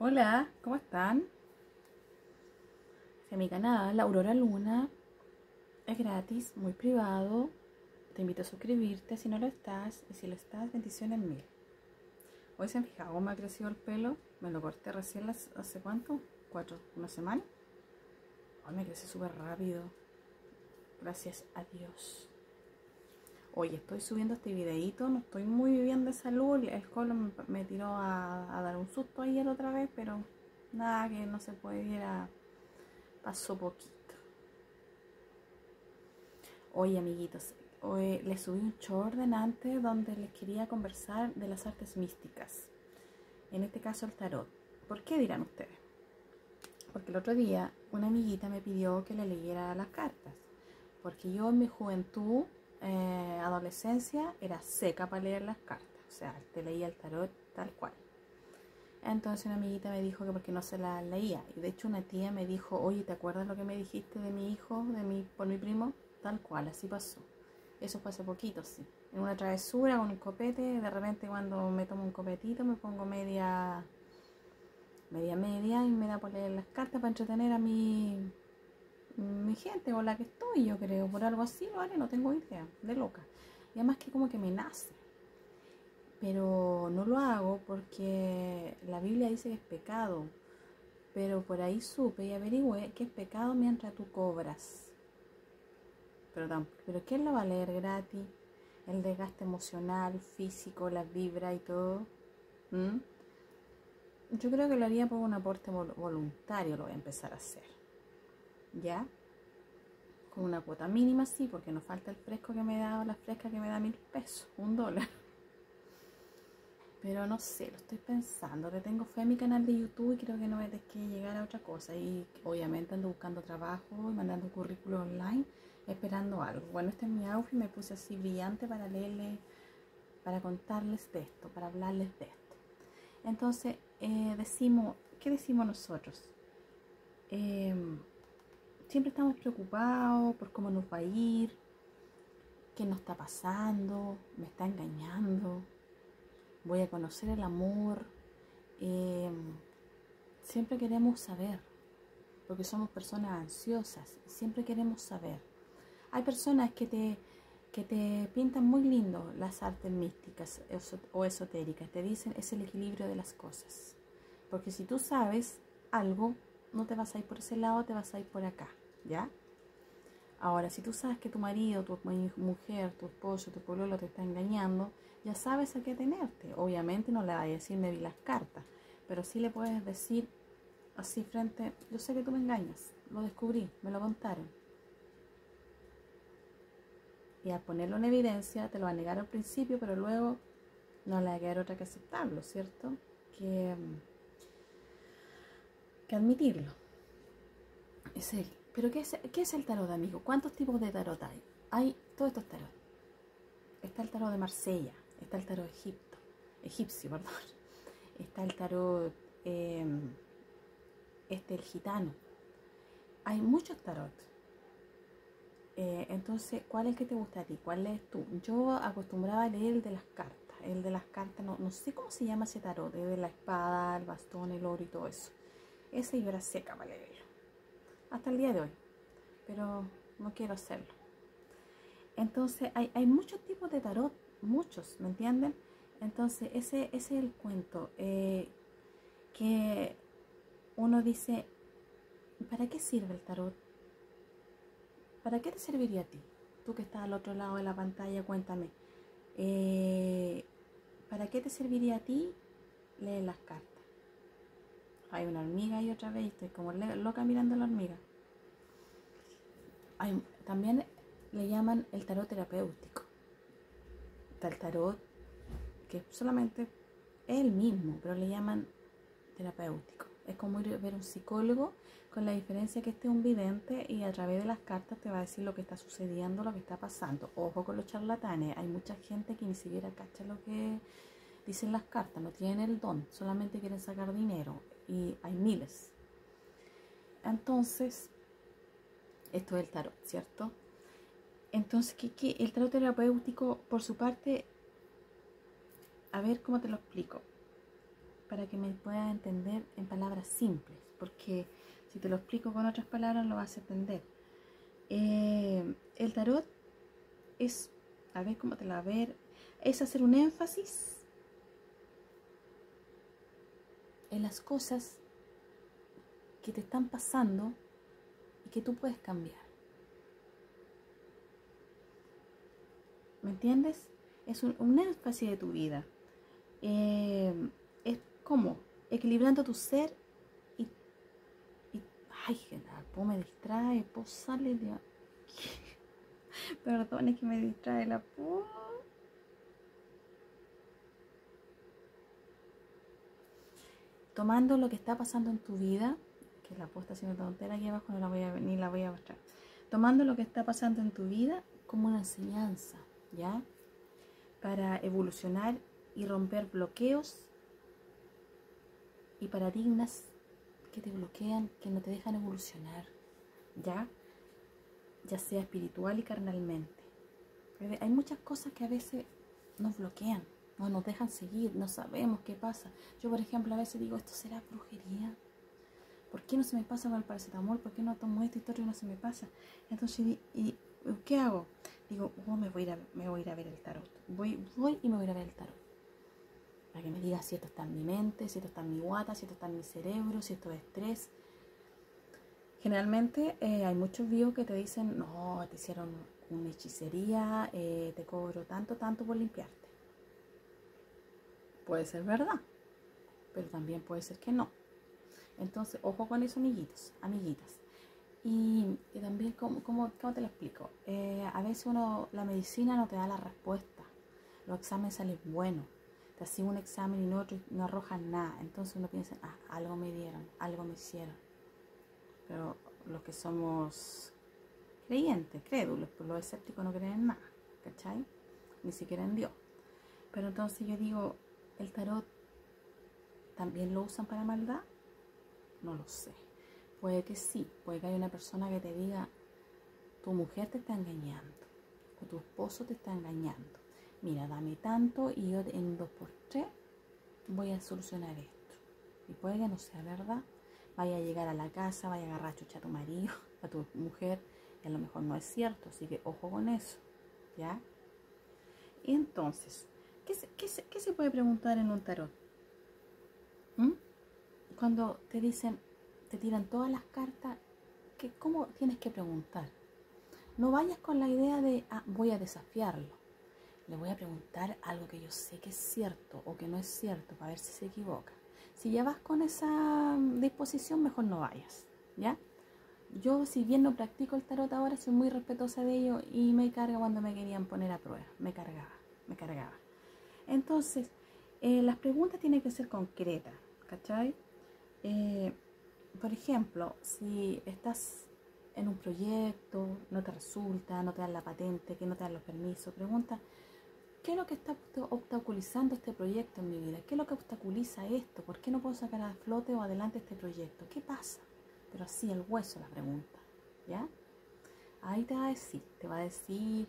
Hola, ¿cómo están? En mi canal, Aurora Luna, es gratis, muy privado. Te invito a suscribirte si no lo estás. Y si lo estás, bendiciones mil. Hoy se han fijado me ha crecido el pelo. Me lo corté recién las, hace cuánto? ¿Cuatro? ¿Una semana? Hoy me crece súper rápido. Gracias a Dios. Hoy estoy subiendo este videito, no estoy muy bien de salud, el colon me, tiró a, dar un susto ayer otra vez, pero nada que no se pudiera, pasó poquito. Oye amiguitos, hoy les subí un short antes donde les quería conversar de las artes místicas, en este caso el tarot. ¿Por qué dirán ustedes? Porque el otro día una amiguita me pidió que le leyera las cartas, porque yo en mi juventud eh, adolescencia era seca para leer las cartas, o sea, te leía el tarot tal cual. Entonces una amiguita me dijo que porque no se la leía. Y de hecho una tía me dijo, oye, ¿te acuerdas lo que me dijiste de mi hijo, de mi, por mi primo? Tal cual, así pasó. Eso fue hace poquito, sí. En una travesura con un copete, de repente cuando me tomo un copetito me pongo media, media, media y me da por leer las cartas para entretener a mi, mi gente con la que estoy, yo creo, por algo así haré, no tengo idea, de loca. Y además que como que me nace. Pero no lo hago porque la Biblia dice que es pecado. Pero por ahí supe y averigüé que es pecado mientras tú cobras. Pero, pero ¿quién lo va a leer gratis? El desgaste emocional, físico, las vibras y todo. ¿Mm? Yo creo que lo haría por un aporte voluntario, lo voy a empezar a hacer. ¿Ya? Con una cuota mínima, sí, porque no falta el fresco que me da, la fresca que me da mil pesos, un dólar. Pero no sé, lo estoy pensando, que tengo fe en mi canal de YouTube y creo que no es de que llegar a otra cosa. Y obviamente ando buscando trabajo y mandando currículo online, esperando algo. Bueno, este es mi outfit, me puse así brillante para leerle, para contarles de esto, para hablarles de esto. Entonces, eh, decimos, ¿qué decimos nosotros? Eh, siempre estamos preocupados por cómo nos va a ir, qué nos está pasando, me está engañando, voy a conocer el amor. Eh, siempre queremos saber, porque somos personas ansiosas, siempre queremos saber. Hay personas que te, que te pintan muy lindo las artes místicas o esotéricas, te dicen es el equilibrio de las cosas. Porque si tú sabes algo, no te vas a ir por ese lado, te vas a ir por acá, ¿ya? Ahora, si tú sabes que tu marido, tu mujer, tu esposo, tu pueblo te está engañando, ya sabes a qué tenerte. Obviamente no le vas a decir me vi las cartas, pero sí le puedes decir así frente, yo sé que tú me engañas, lo descubrí, me lo contaron. Y al ponerlo en evidencia, te lo va a negar al principio, pero luego no le va a quedar otra que aceptarlo, ¿cierto? Que que admitirlo. Es él. Pero ¿qué es, ¿qué es el tarot, amigo? ¿Cuántos tipos de tarot hay? Hay todos estos tarot. Está el tarot de Marsella, está el tarot Egipto, egipcio, perdón. Está el tarot, eh, este, el gitano. Hay muchos tarot. Eh, entonces, ¿cuál es el que te gusta a ti? ¿Cuál lees tú? Yo acostumbraba a leer el de las cartas. El de las cartas, no, no sé cómo se llama ese tarot, el de la espada, el bastón, el oro y todo eso. Esa yo seca para leerlo. Hasta el día de hoy. Pero no quiero hacerlo. Entonces, hay, muchos tipos de tarot. Muchos, ¿me entienden? Entonces, ese, ese es el cuento. Eh, que uno dice, ¿para qué sirve el tarot? ¿Para qué te serviría a ti? Tú que estás al otro lado de la pantalla, cuéntame. Eh, ¿Para qué te serviría a ti leer las cartas? Hay una hormiga y otra vez y estoy como loca mirando la hormiga. También le llaman el tarot terapéutico. Está el tarot que solamente es el mismo, pero le llaman terapéutico. Es como ir a ver un psicólogo con la diferencia que este es un vidente y a través de las cartas te va a decir lo que está sucediendo, lo que está pasando. Ojo con los charlatanes, hay mucha gente que ni siquiera cacha lo que dicen las cartas, no tienen el don, solamente quieren sacar dinero y hay miles. Entonces, esto es el tarot, ¿cierto? Entonces, ¿qué, el tarot terapéutico, por su parte, a ver cómo te lo explico. para que me puedas entender en palabras simples, porque si te lo explico con otras palabras lo vas a entender. Eh, el tarot es, a ver cómo te la ver, es hacer un énfasis en las cosas que te están pasando y que tú puedes cambiar. ¿Me entiendes? Es un, un énfasis de tu vida. Eh, es como equilibrando tu ser y, y ay, pues me distrae, pues sale de aquí. Perdón, es que me distrae la po. Tomando lo que está pasando en tu vida, que la puesta haciendo tontera aquí abajo no la voy a, ni la voy a mostrar. Tomando lo que está pasando en tu vida como una enseñanza, ¿ya? Para evolucionar y romper bloqueos y paradigmas que te bloquean, que no te dejan evolucionar, ¿ya? Ya sea espiritual y carnalmente. Hay muchas cosas que a veces nos bloquean, no nos dejan seguir, no sabemos qué pasa. Yo, por ejemplo, a veces digo, ¿esto será brujería? ¿Por qué no se me pasa con el paracetamol? ¿Por qué no tomo esta historia y no se me pasa? Entonces, ¿y, qué hago? Digo, oh, me, voy a ir a, me voy a ver el tarot. Voy, voy y me voy a ir a ver el tarot para que me diga si esto está en mi mente, si esto está en mi guata, si esto está en mi cerebro, si esto es estrés. Generalmente eh, hay muchos vivos que te dicen, no, te hicieron una hechicería, eh, te cobro tanto, tanto por limpiarte. Puede ser verdad, pero también puede ser que no. Entonces, ojo con eso, amiguitos, amiguitas. Y, también, ¿cómo, cómo, te lo explico? Eh, a veces uno, la medicina no te da la respuesta. Los exámenes salen buenos te hacen un examen y no, no arrojan nada. Entonces uno piensa, ah, algo me dieron, algo me hicieron. Pero los que somos creyentes, crédulos, pues los escépticos no creen en nada, ¿cachai? Ni siquiera en Dios. Pero entonces yo digo, ¿el tarot también lo usan para maldad? No lo sé. Puede que sí, puede que haya una persona que te diga, tu mujer te está engañando, o tu esposo te está engañando mira, dame tanto y yo en dos por tres voy a solucionar esto. Y puede que no sea verdad. Vaya a llegar a la casa, vaya a agarrar a chucha a tu marido, a tu mujer, y a lo mejor no es cierto, así que ojo con eso, ¿ya? Y entonces, ¿qué se, qué se, puede preguntar en un tarot? ¿Mm? Cuando te dicen, te tiran todas las cartas, ¿qué, ¿cómo tienes que preguntar? No vayas con la idea de, ah, voy a desafiarlo le voy a preguntar algo que yo sé que es cierto o que no es cierto para ver si se equivoca. Si ya vas con esa disposición, mejor no vayas, ¿ya? Yo, si bien no practico el tarot ahora, soy muy respetuosa de ello y me carga cuando me querían poner a prueba. Me cargaba, me cargaba. Entonces, eh, las preguntas tienen que ser concretas, ¿cachai? Eh, por ejemplo, si estás en un proyecto, no te resulta, no te dan la patente, que no te dan los permisos, pregunta, ¿Qué es lo que está obstaculizando este proyecto en mi vida? ¿Qué es lo que obstaculiza esto? ¿Por qué no puedo sacar a flote o adelante este proyecto? ¿Qué pasa? Pero así el hueso la pregunta, ¿ya? Ahí te va a decir, te va a decir,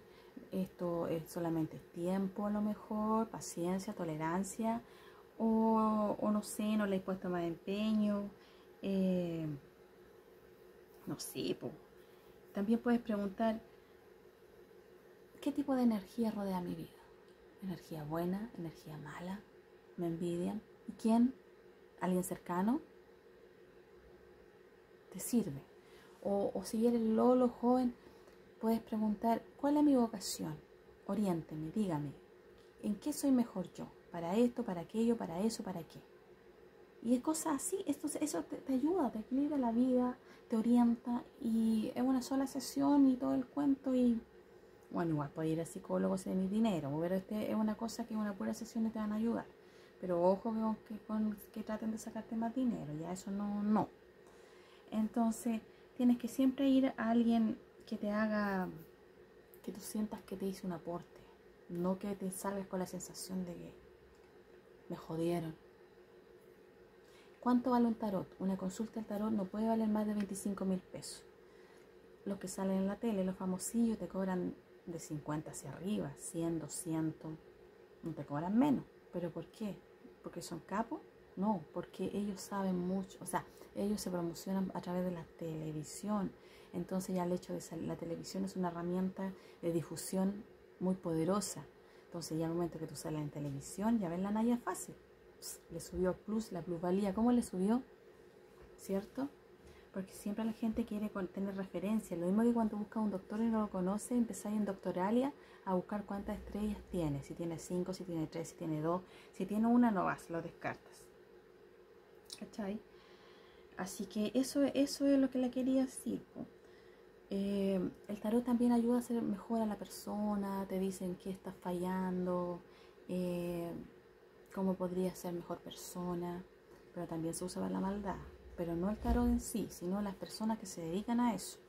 esto es solamente tiempo a lo mejor, paciencia, tolerancia, o, no sé, no le he puesto más empeño, eh, no sé, también puedes preguntar, ¿qué tipo de energía rodea mi vida? energía buena, energía mala, me envidian. ¿Y quién? ¿Alguien cercano? Te sirve. O, si eres lolo joven, puedes preguntar, ¿cuál es mi vocación? Oriénteme, dígame, ¿en qué soy mejor yo? ¿Para esto, para aquello, para eso, para qué? Y es cosas así, esto, eso te, ayuda, te equilibra la vida, te orienta y es una sola sesión y todo el cuento y bueno, igual puede ir a psicólogos de mi dinero, pero este es una cosa que una pura sesión te van a ayudar. Pero ojo que, con, que traten de sacarte más dinero, ya eso no, no. Entonces, tienes que siempre ir a alguien que te haga, que tú sientas que te hizo un aporte, no que te salgas con la sensación de que me jodieron. ¿Cuánto vale un tarot? Una consulta al tarot no puede valer más de 25 mil pesos. Los que salen en la tele, los famosillos, te cobran de 50 hacia arriba, 100, 200, no te cobran menos. ¿Pero por qué? ¿Porque son capos? no, porque ellos saben mucho, o sea, ellos se promocionan a través de la televisión. Entonces ya el hecho de la televisión es una herramienta de difusión muy poderosa. Entonces ya al momento que tú sales en televisión, ya ves la Naya fácil. le subió plus, la plusvalía. ¿Cómo le subió? ¿Cierto? Porque siempre la gente quiere tener referencia. Lo mismo que cuando busca un doctor y no lo conoce, empezáis en Doctoralia a buscar cuántas estrellas tiene. Si tiene cinco, si tiene tres, si tiene dos. Si tiene una, no vas, lo descartas. ¿Cachai? Así que eso, eso es lo que le quería decir. Eh, el tarot también ayuda a ser mejor a la persona, te dicen qué está fallando, eh, cómo podría ser mejor persona, pero también se usa para la maldad. Pero no el tarot en sí, sino las personas que se dedican a eso.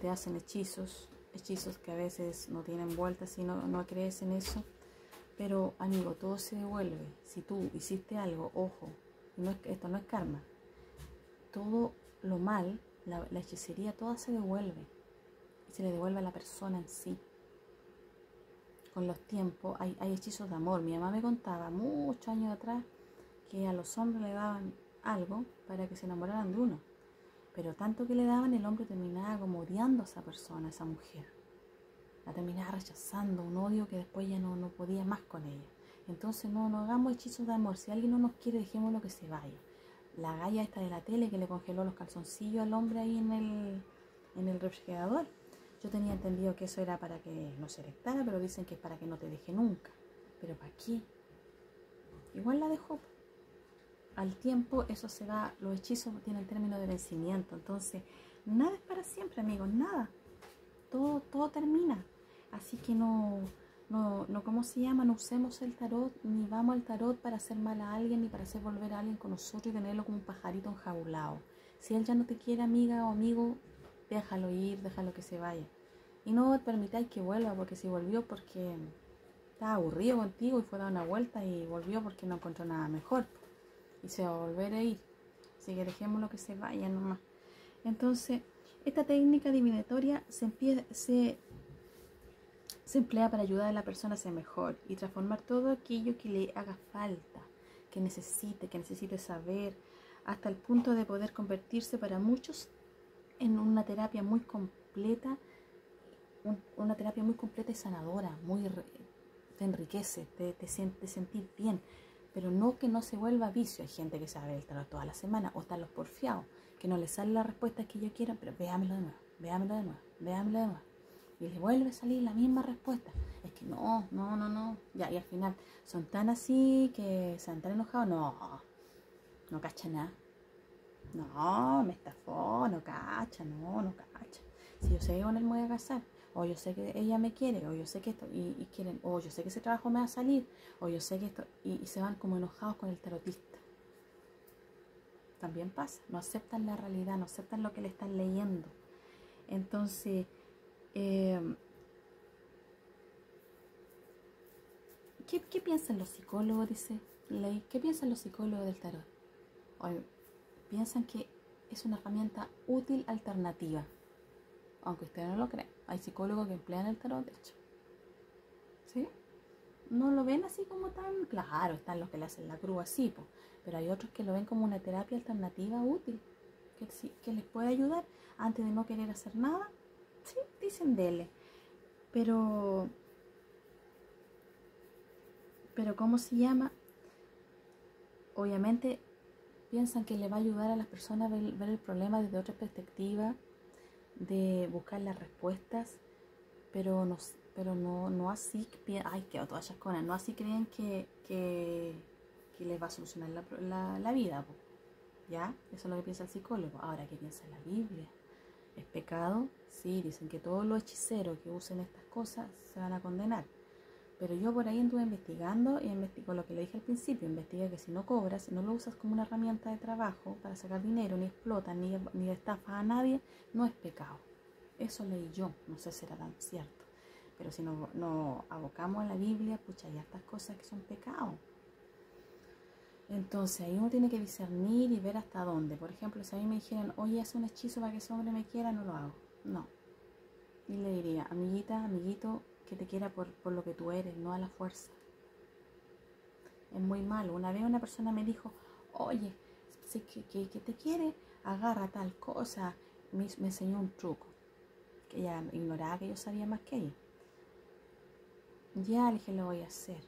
Te hacen hechizos, hechizos que a veces no tienen vuelta si no, no crees en eso. Pero amigo, todo se devuelve. Si tú hiciste algo, ojo, esto no es karma, todo lo mal, la, hechicería, toda se devuelve. Y se le devuelve a la persona en sí. Con los tiempos hay, hechizos de amor. Mi mamá me contaba muchos años atrás que a los hombres le daban algo para que se enamoraran de uno. Pero tanto que le daban, el hombre terminaba como odiando a esa persona, a esa mujer. La terminaba rechazando, un odio que después ya no, no podía más con ella. Entonces no, no hagamos hechizos de amor. Si alguien no nos quiere, dejémoslo que se vaya la galla esta de la tele que le congeló los calzoncillos al hombre ahí en el, en el refrigerador. Yo tenía entendido que eso era para que no se erectara, pero dicen que es para que no te deje nunca. Pero ¿para qué? Igual la dejó. Al tiempo eso se va, los hechizos tienen término de vencimiento. Entonces, nada es para siempre, amigos, nada. Todo, todo termina. Así que no, no, no, ¿cómo se llama? No usemos el tarot, ni vamos al tarot para hacer mal a alguien, ni para hacer volver a alguien con nosotros y tenerlo como un pajarito enjaulado. Si él ya no te quiere, amiga o amigo, déjalo ir, déjalo que se vaya. Y no permitáis que vuelva, porque si volvió porque estaba aburrido contigo y fue a dar una vuelta y volvió porque no encontró nada mejor. Y se va a volver a ir. Así que dejémoslo que se vaya nomás. Entonces, esta técnica divinatoria se, empieza, se se emplea para ayudar a la persona a ser mejor y transformar todo aquello que le haga falta, que necesite, que necesite saber, hasta el punto de poder convertirse para muchos en una terapia muy completa, una terapia muy completa y sanadora, muy te enriquece, te, te, te sentir bien, pero no que no se vuelva vicio. Hay gente que sabe el tarot toda la semana o están los porfiados, que no les sale la respuesta que ellos quieran, pero véamelo de nuevo, véamelo de nuevo, véamelo de nuevo y le vuelve a salir la misma respuesta. Es que no, no, no, no. Ya, y al final son tan así que se han tan enojados. No, no cacha nada. No, me estafó, no cacha, no, no cacha. Si yo sé que con él me voy a casar, o yo sé que ella me quiere, o yo sé que esto, y, quieren, o yo sé que ese trabajo me va a salir, o yo sé que esto, y se van como enojados con el tarotista. También pasa, no aceptan la realidad, no aceptan lo que le están leyendo. Entonces, eh, ¿qué, piensan los psicólogos? Dice Ley. ¿Qué piensan los psicólogos del tarot? piensan que es una herramienta útil alternativa. Aunque ustedes no lo creen. Hay psicólogos que emplean el tarot, de hecho. ¿Sí? No lo ven así como tan claro. Están los que le hacen la cruz así, pero hay otros que lo ven como una terapia alternativa útil. Que les puede ayudar antes de no querer hacer nada sí, dicen dele. Pero, pero ¿cómo se llama? Obviamente piensan que le va a ayudar a las personas a ver, el problema desde otra perspectiva, de buscar las respuestas, pero no, pero no, no así, ay, que todas esas cosas, no así creen que, que, les va a solucionar la, la vida. ¿Ya? Eso es lo que piensa el psicólogo. Ahora, ¿qué piensa la Biblia? ¿Es pecado? Sí, dicen que todos los hechiceros que usen estas cosas se van a condenar. Pero yo por ahí anduve investigando y investigo lo que le dije al principio, investigué que si no cobras, no lo usas como una herramienta de trabajo para sacar dinero, ni explotas, ni, ni a nadie, no es pecado. Eso leí yo, no sé si era tan cierto. Pero si no, no abocamos a la Biblia, pucha, hay estas cosas que son pecados. Entonces ahí uno tiene que discernir y ver hasta dónde. Por ejemplo, si a mí me dijeran, oye, haz un hechizo para que ese hombre me quiera, no lo hago. No. Y le diría, amiguita, amiguito, que te quiera por, por lo que tú eres, no a la fuerza. Es muy malo. Una vez una persona me dijo, oye, si que, que, te quiere, agarra tal cosa. Me, me enseñó un truco, que ella ignoraba que yo sabía más que ella. Ya le dije, lo voy a hacer.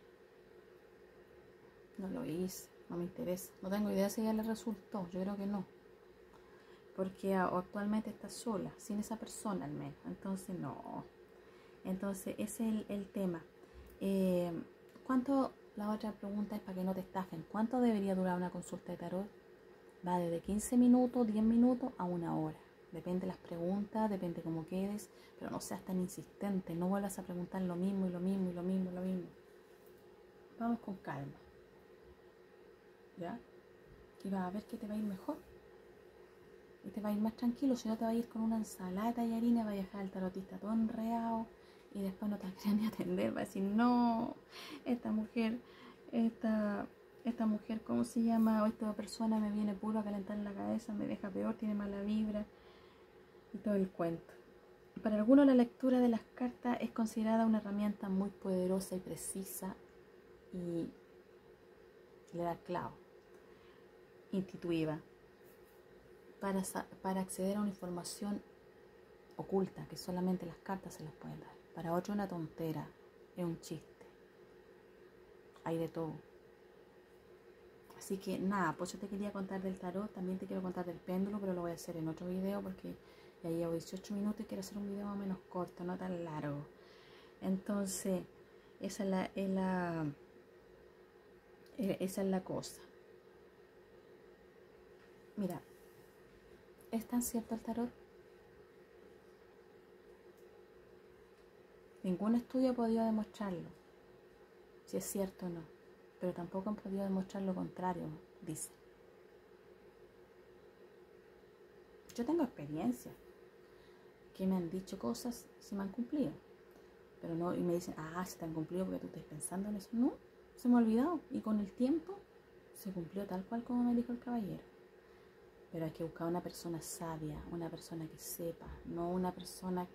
No lo hice, no me interesa. No tengo idea si a ella le resultó, yo creo que no. Porque actualmente está sola, sin esa persona al menos. Entonces, no. Entonces, ese es el, el tema. Eh, ¿Cuánto, la otra pregunta es para que no te estafen, ¿cuánto debería durar una consulta de tarot? Va desde 15 minutos, 10 minutos a una hora. Depende de las preguntas, depende cómo quedes, pero no seas tan insistente, no vuelvas a preguntar lo mismo y lo mismo y lo mismo y lo mismo. Vamos con calma. ¿Ya? Y vas a ver que te va a ir mejor. Y te va a ir más tranquilo, si no te va a ir con una ensalada y harina, va a dejar el tarotista todo enreado y después no te va ni atender, va a decir, no, esta mujer, esta, esta mujer, ¿cómo se llama? O esta persona me viene puro a calentar la cabeza, me deja peor, tiene mala vibra y todo el cuento. Para algunos la lectura de las cartas es considerada una herramienta muy poderosa y precisa y le da clavo, intuitiva, para, para acceder a una información oculta que solamente las cartas se las pueden dar. Para otro una tontera, es un chiste. Hay de todo. Así que nada, pues yo te quería contar del tarot, también te quiero contar del péndulo, pero lo voy a hacer en otro video porque ya llevo 18 minutos y quiero hacer un video más o menos corto, no tan largo. Entonces, esa es la, la, esa es la cosa. Mira, ¿es tan cierto el tarot? Ningún estudio ha podido demostrarlo, si es cierto o no, pero tampoco han podido demostrar lo contrario, dice. Yo tengo experiencia, que me han dicho cosas, se me han cumplido, pero no, y me dicen, ah, se te han cumplido porque tú estás pensando en eso. No, se me ha olvidado, y con el tiempo se cumplió tal cual como me dijo el caballero. Pero hay que buscar una persona sabia, una persona que sepa, no una persona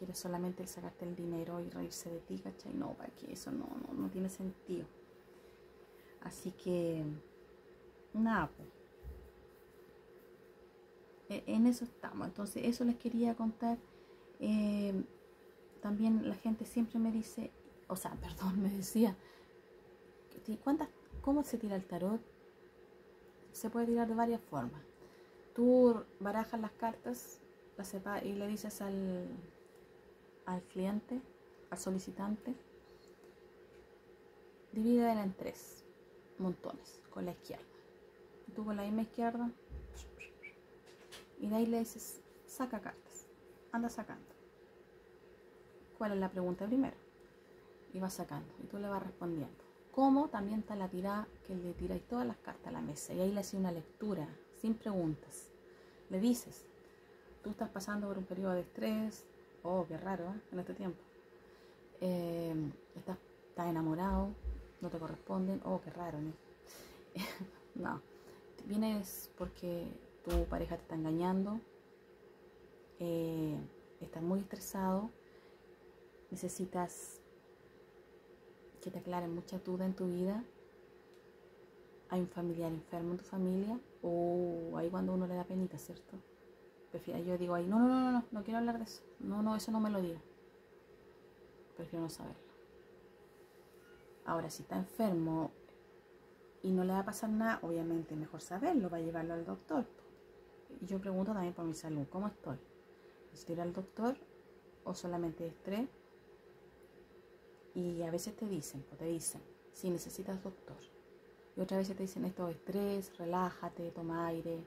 quiere solamente sacarte el dinero y reírse de ti, ¿cachai? No, para que eso no, no, tiene sentido. Así que, nada, pues. En eso estamos. Entonces, eso les quería contar. Eh, también la gente siempre me dice, o sea, perdón, me decía, ¿cuántas, ¿cómo se tira el tarot? Se puede tirar de varias formas. Tú barajas las cartas la y le dices al, al cliente, al solicitante, divídela en tres montones con la izquierda. Tú con la misma izquierda y de ahí le dices, saca cartas, anda sacando. ¿Cuál es la pregunta primero? Y vas sacando y tú le vas respondiendo. ¿Cómo? También está la tirada que le tiráis todas las cartas a la mesa y ahí le haces una lectura sin preguntas. Le dices, tú estás pasando por un periodo de estrés, oh, qué raro, ¿eh? En este tiempo. Eh, estás, enamorado, no te corresponden, oh, qué raro, ¿no? no, vienes porque tu pareja te está engañando, eh, estás muy estresado, necesitas que te aclaren muchas dudas en tu vida, hay un familiar enfermo en tu familia, o ahí cuando uno le da penita, ¿cierto? Prefiero, yo digo ahí, no, no, no, no, no quiero hablar de eso. No, no, eso no me lo diga. Prefiero no saberlo. Ahora, si está enfermo y no le va a pasar nada, obviamente mejor saberlo, va a llevarlo al doctor. Y yo pregunto también por mi salud, ¿cómo estoy? ¿Estoy ir al doctor o solamente estrés? Y a veces te dicen, o te dicen, si necesitas doctor. Y otras veces te dicen esto es estrés, relájate, toma aire,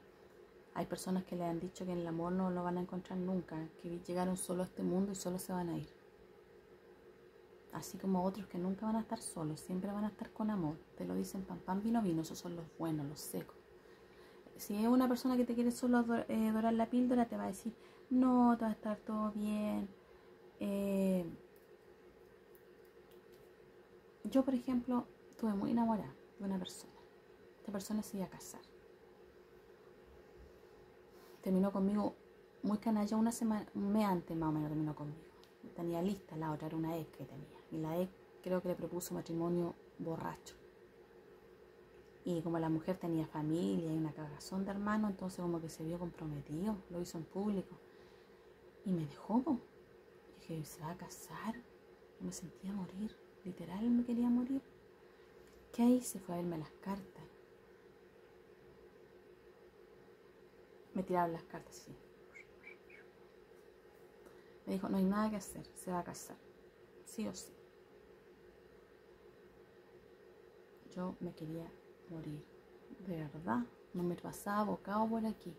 hay personas que le han dicho que en el amor no lo van a encontrar nunca, que llegaron solo a este mundo y solo se van a ir. Así como otros que nunca van a estar solos, siempre van a estar con amor. Te lo dicen pan, pan, vino, vino, esos son los buenos, los secos. Si es una persona que te quiere solo eh, dorar la píldora, te va a decir, no, te va a estar todo bien. Eh, yo, por ejemplo, estuve muy enamorada una persona. Esta persona se iba a casar terminó conmigo muy canalla una semana, un mes antes más o menos terminó conmigo. Tenía lista la otra, era una ex que tenía. Y la ex creo que le propuso matrimonio borracho. Y como la mujer tenía familia y una cagazón de hermano, entonces como que se vio comprometido, lo hizo en público. Y me dejó, po. dije, ¿se va a casar? Me sentía morir, literal me quería morir. ¿Qué ahí se fue a verme las cartas. Me tiraron las cartas así. Me dijo, no hay nada que hacer, se va a casar, sí o sí. Yo me quería morir, de verdad, no me pasaba bocado por aquí.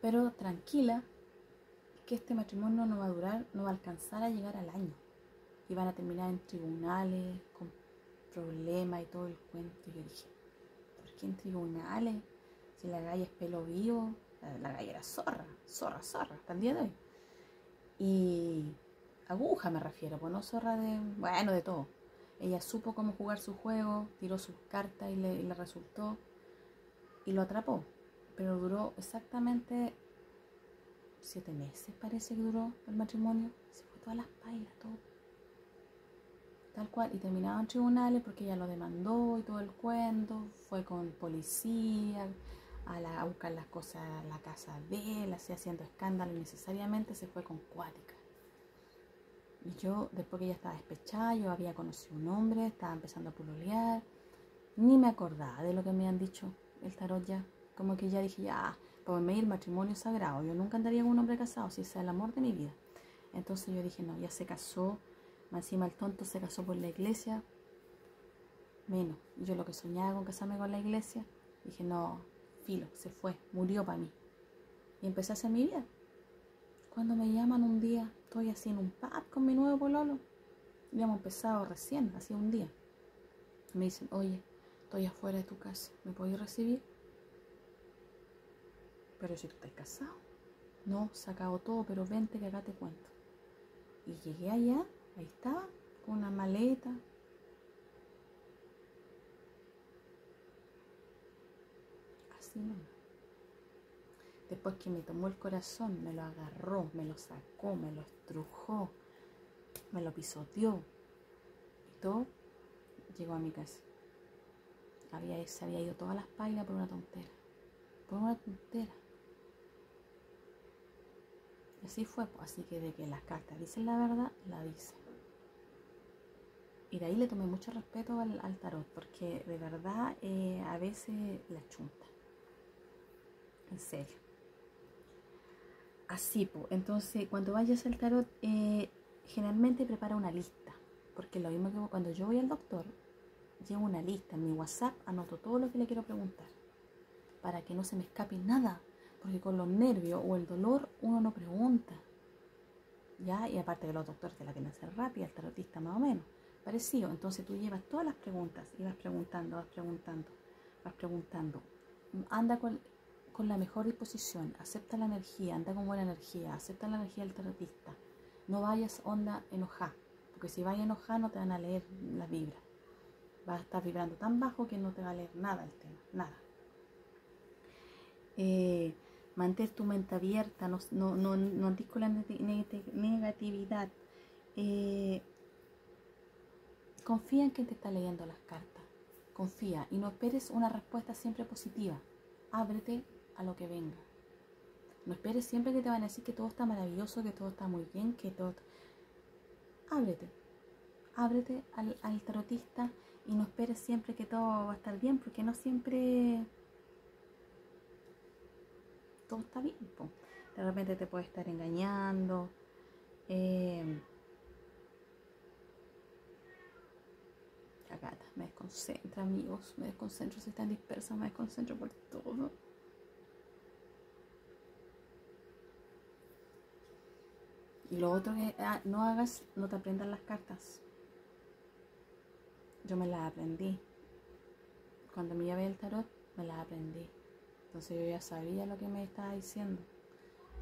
Pero tranquila, que este matrimonio no va a durar, no va a alcanzar a llegar al año. Y van a terminar en tribunales, con problemas y todo el cuento. Y yo dije, ¿por qué en tribunales? Si la galla es pelo vivo, la, la galla era zorra, zorra, zorra, hasta el día de hoy. Y aguja me refiero, pues no zorra de, bueno, de todo. Ella supo cómo jugar su juego, tiró sus cartas y le, resultó y lo atrapó. Pero duró exactamente siete meses, parece que duró el matrimonio. Se fue todas las pailas, todo. Tal cual. Y terminaban tribunales porque ella lo demandó y todo el cuento. Fue con policía a, la, buscar las cosas a la casa de él, así haciendo escándalo innecesariamente. Se fue con cuática. Y yo, después que ella estaba despechada, yo había conocido un hombre, estaba empezando a pululear. Ni me acordaba de lo que me han dicho el tarot ya. Como que ya dije, ya, pues me el matrimonio sagrado. Yo nunca andaría con un hombre casado, si es el amor de mi vida. Entonces yo dije, no, ya se casó. Encima el tonto se casó por la iglesia. Menos. Yo lo que soñaba con casarme con la iglesia, dije, no, filo, se fue, murió para mí. Y empecé a hacer mi vida. Cuando me llaman un día, estoy así en un pub con mi nuevo pololo. Ya empezado recién, así un día. Me dicen, oye, estoy afuera de tu casa, ¿me podéis recibir? Pero si tú estás casado. No, se acabó todo, pero vente que acá te cuento. Y llegué allá, ahí estaba, con una maleta. Así no. Después que me tomó el corazón, me lo agarró, me lo sacó, me lo estrujó, me lo pisoteó. Y todo llegó a mi casa. Había, se había ido todas las pailas por una tontera. Por una tontera. Así fue. Pues, así que de que las cartas dicen la verdad, la dicen. Y de ahí le tomé mucho respeto al, tarot, porque de verdad eh, a veces la chunta. En serio. Así, pues. Entonces, cuando vayas al tarot, eh, generalmente prepara una lista. Porque lo mismo que cuando yo voy al doctor, llevo una lista en mi WhatsApp, anoto todo lo que le quiero preguntar. Para que no se me escape nada. Porque con los nervios o el dolor uno no pregunta. ¿Ya? Y aparte que los doctores te la que hacer rápida, el tarotista más o menos. Parecido. Entonces tú llevas todas las preguntas y vas preguntando, vas preguntando, vas preguntando. Anda con, con la mejor disposición, acepta la energía, anda con buena energía, acepta la energía del terapista. No vayas onda enojada, porque si vayas enojada no te van a leer las vibras. Vas a estar vibrando tan bajo que no te va a leer nada el tema, nada. Eh, mantén tu mente abierta, no, no, no, no con la negatividad. Eh, confía en quien te está leyendo las cartas. Confía y no esperes una respuesta siempre positiva. Ábrete a lo que venga. No esperes siempre que te van a decir que todo está maravilloso, que todo está muy bien, que todo... Ábrete, ábrete al, tarotista y no esperes siempre que todo va a estar bien, porque no siempre todo está bien. De repente te puede estar engañando. Eh, me desconcentra, amigos, me desconcentro si están dispersos, me desconcentro por todo. Y lo otro que ah, no hagas, no te aprendas las cartas. Yo me las aprendí. Cuando me llevé el tarot, me las aprendí. Entonces yo ya sabía lo que me estaba diciendo.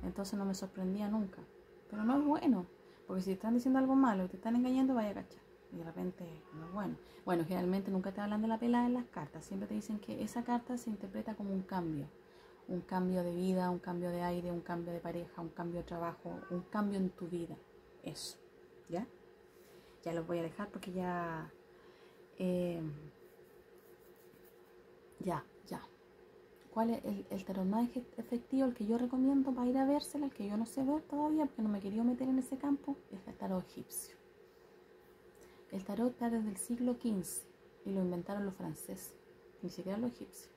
Entonces no me sorprendía nunca. Pero no es bueno. Porque si te están diciendo algo malo y te están engañando, vaya a cachar. Y de repente no es bueno. Bueno, generalmente nunca te hablan de la pelada en las cartas. Siempre te dicen que esa carta se interpreta como un cambio un cambio de vida, un cambio de aire, un cambio de pareja, un cambio de trabajo, un cambio en tu vida. Eso, ¿ya? Ya los voy a dejar porque ya... Eh, Ya, ya. ¿Cuál es el, el tarot más efe- efectivo, el que yo recomiendo para ir a vérsela, el que yo no sé ver todavía porque no me quería meter en ese campo? Es el tarot egipcio. El tarot está desde el siglo XV y lo inventaron los franceses, ni siquiera los egipcios.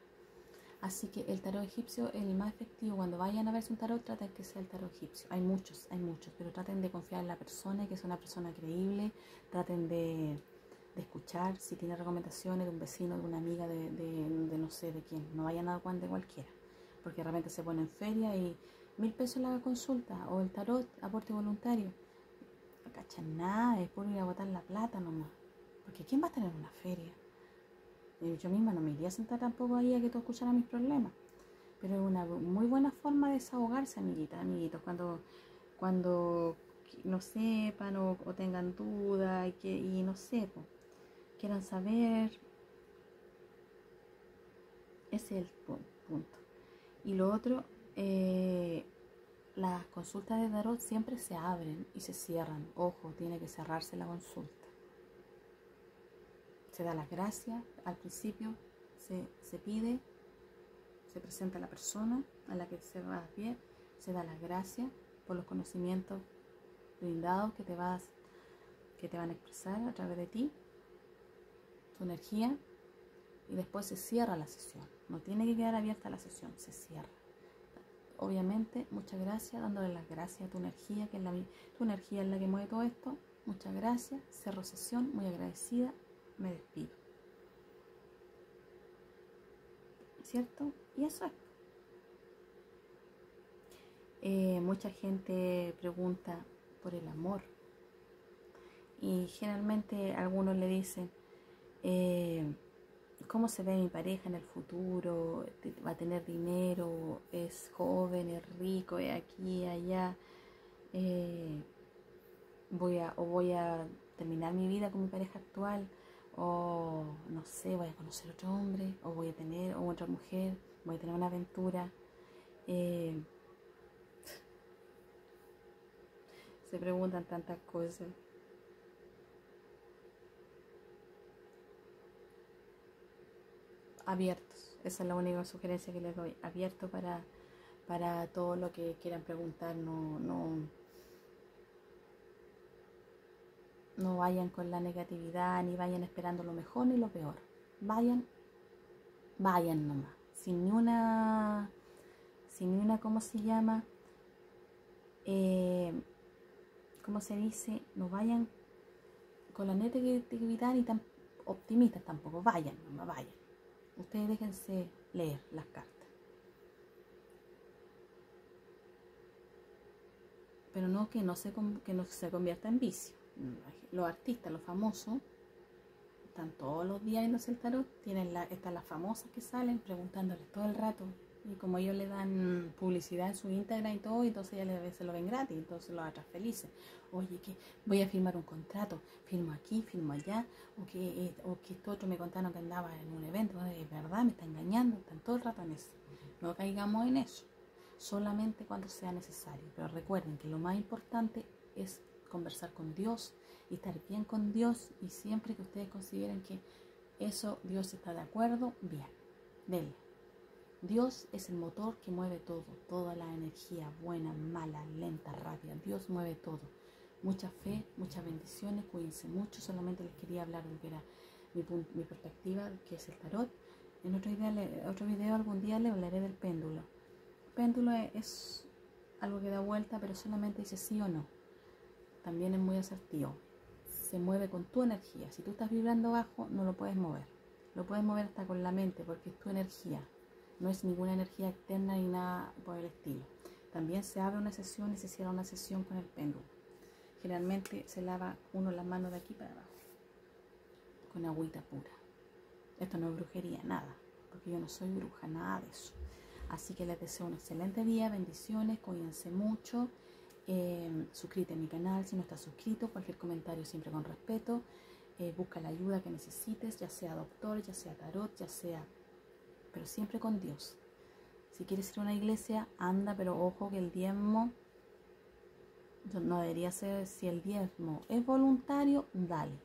Así que el tarot egipcio es el más efectivo. Cuando vayan a verse un tarot, traten que sea el tarot egipcio. Hay muchos, hay muchos, pero traten de confiar en la persona, que es una persona creíble. Traten de, escuchar si tiene recomendaciones de un vecino, de una amiga, de, de- de no sé de quién. No vayan a cuenta de cualquiera, porque de repente se pone en feria y mil pesos la consulta o el tarot, aporte voluntario. Nada, es por ir a botar la plata nomás. Porque ¿quién va a tener una feria? Yo misma no me iría a sentar tampoco ahí a que tú escucharas mis problemas. Pero es una muy buena forma de desahogarse, amiguitas, amiguitos, cuando, cuando no sepan o, tengan dudas y, que, y no po, quieran saber. Ese es el pu- punto. Y lo otro, eh, las consultas de tarot siempre se abren y se cierran. Ojo, tiene que cerrarse la consulta se da las gracias al principio, se, se pide, se presenta la persona a la que se va a pie, se da las gracias por los conocimientos brindados que te vas, que te van a expresar a través de ti, tu energía, y después se cierra la sesión. No tiene que quedar abierta la sesión, se cierra. Obviamente, muchas gracias, dándole las gracias a tu energía, que es la, tu energía es la que mueve todo esto. Muchas gracias, cerro sesión, muy agradecida, me despido. ¿Cierto? Y eso es. Eh, mucha gente pregunta por el amor. Y generalmente algunos le dicen, eh, ¿cómo se ve mi pareja en el futuro? ¿Te- ¿Va a tener dinero? ¿Es joven? ¿Es rico? ¿Es aquí? ¿Allá? Eh, voy a, o voy a terminar mi vida con mi pareja actual, o no sé, voy a conocer otro hombre, o voy a tener o otra mujer, voy a tener una aventura. Eh, se preguntan tantas cosas. Abiertos, esa es la única sugerencia que les doy, abierto para, para todo lo que quieran preguntar, no, no, no vayan con la negatividad, ni vayan esperando lo mejor ni lo peor. Vayan, vayan nomás, sin ni una, sin ni una, ¿cómo se llama? Eh, ¿Cómo se dice? No vayan con la negatividad ni tan optimistas tampoco. Vayan, nomás vayan. Ustedes déjense leer las cartas. Pero no que no se, que no se convierta en vicio. Los artistas, los famosos, están todos los días en el tarot, tienen la, están las famosas que salen preguntándoles todo el rato. Y como ellos le dan publicidad en su Instagram y todo, entonces ya se lo ven gratis, entonces los otras felices. Oye, que voy a firmar un contrato, firmo aquí, firmo allá, o que, eh, o que esto otro me contaron que andaba en un evento, es verdad, me está engañando, están todo el rato. No caigamos en eso, solamente cuando sea necesario. Pero recuerden que lo más importante es conversar con Dios y estar bien con Dios y siempre que ustedes consideren que eso Dios está de acuerdo, bien, denle. Dios es el motor que mueve todo, toda la energía buena, mala, lenta, rápida. Dios mueve todo. Mucha fe, muchas bendiciones, cuídense mucho. Solamente les quería hablar de que era mi, mi perspectiva, que es el tarot. En otro, video algún día le hablaré del péndulo. Péndulo es, es algo que da vuelta, pero solamente dice sí o no. También es muy asertivo. Se mueve con tu energía. Si tú estás vibrando bajo, no lo puedes mover. Lo puedes mover hasta con la mente, porque es tu energía. No es ninguna energía externa ni nada por el estilo. También se abre una sesión y se cierra una sesión con el péndulo. Generalmente se lava uno las manos de aquí para abajo con agüita pura. Esto no es brujería, nada, porque yo no soy bruja, nada de eso. Así que les deseo un excelente día, bendiciones, cuídense mucho. Eh, suscríbete a mi canal si no estás suscrito, cualquier comentario siempre con respeto. Eh, busca la ayuda que necesites, ya sea doctor, ya sea tarot, ya sea, pero siempre con Dios. Si quieres ir a una iglesia, anda, pero ojo que el diezmo no- no debería ser, si el diezmo es voluntario, dale.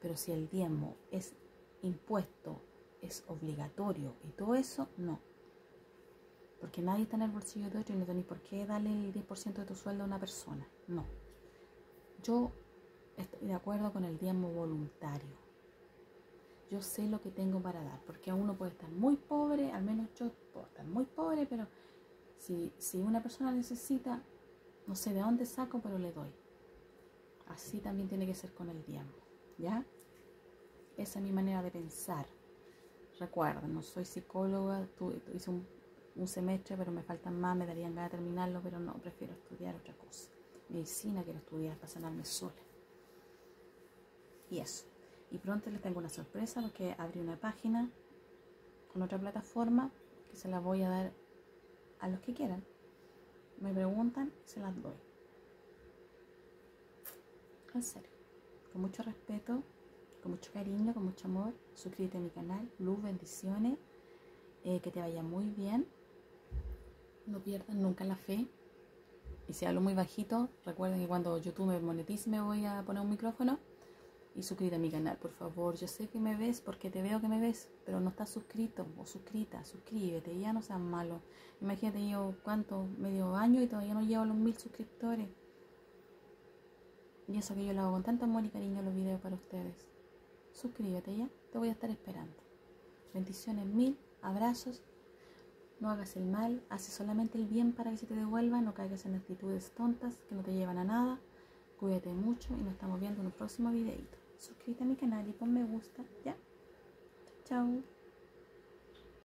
Pero si el diezmo es impuesto es obligatorio y todo eso, no. Porque nadie está en el bolsillo de otro y no tenéis por qué darle el 10% de tu sueldo a una persona. No. Yo estoy de acuerdo con el diezmo voluntario. Yo sé lo que tengo para dar, porque uno puede estar muy pobre, al menos yo puedo estar muy pobre, pero si, si una persona necesita, no sé de dónde saco, pero le doy. Así también tiene que ser con el diezmo, ¿ya? Esa es mi manera de pensar. Recuerda, no soy psicóloga, hice un, un, semestre, pero me faltan más, me darían ganas de terminarlo, pero no, prefiero estudiar otra cosa. Medicina quiero estudiar para sanarme sola. Y eso. Y pronto les tengo una sorpresa porque abrí una página con otra plataforma que se la voy a dar a los que quieran. Me preguntan se las doy. En serio. Con mucho respeto, con mucho cariño, con mucho amor. Suscríbete a mi canal. Luz, bendiciones. Eh, que te vaya muy bien. No pierdan nunca la fe. Y si hablo muy bajito, recuerden que cuando YouTube me monetice me voy a poner un micrófono y suscríbete a mi canal, por favor. Yo sé que me ves porque te veo que me ves, pero no estás suscrito o suscrita, suscríbete, ya no seas malo. Imagínate yo cuánto, medio año y todavía no llevo los mil suscriptores. Y eso que yo lo hago con tanto amor y cariño los videos para ustedes. Suscríbete ya, te voy a estar esperando. Bendiciones mil, abrazos. No hagas el mal, hace solamente el bien para que se te devuelva, no caigas en actitudes tontas que no te llevan a nada. Cuídate mucho y nos estamos viendo en un próximo videito suscríbete a mi canal y pon me gusta, ¿ya? Chao.